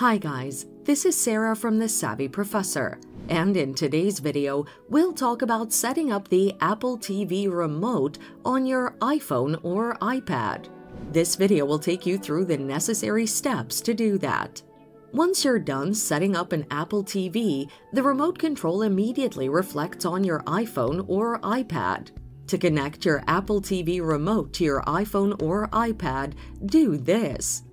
Hi guys, this is Sarah from The Savvy Professor, and in today's video, we'll talk about setting up the Apple TV remote on your iPhone or iPad. This video will take you through the necessary steps to do that. Once you're done setting up an Apple TV, the remote control immediately reflects on your iPhone or iPad. To connect your Apple TV remote to your iPhone or iPad, do this.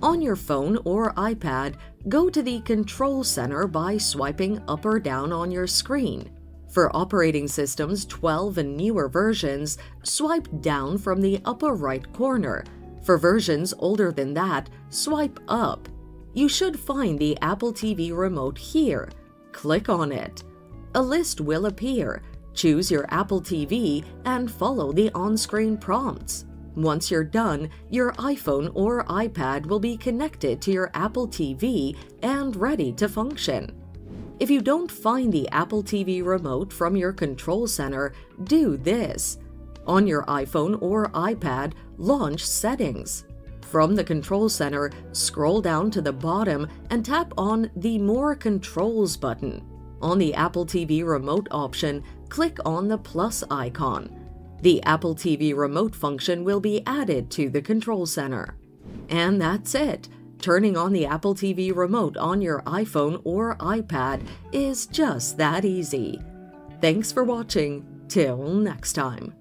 On your phone or iPad, go to the Control Center by swiping up or down on your screen. For operating systems 12 and newer versions, swipe down from the upper right corner. For versions older than that, swipe up. You should find the Apple TV remote here. Click on it. A list will appear. Choose your Apple TV and follow the on-screen prompts. Once you're done, your iPhone or iPad will be connected to your Apple TV and ready to function. If you don't find the Apple TV remote from your control center, do this. On your iPhone or iPad, launch Settings. From the Control Center, scroll down to the bottom and tap on the More Controls button. On the Apple TV remote option, click on the plus icon. The Apple TV remote function will be added to the control center. And that's it. Turning on the Apple TV remote on your iPhone or iPad is just that easy. Thanks for watching. Till next time.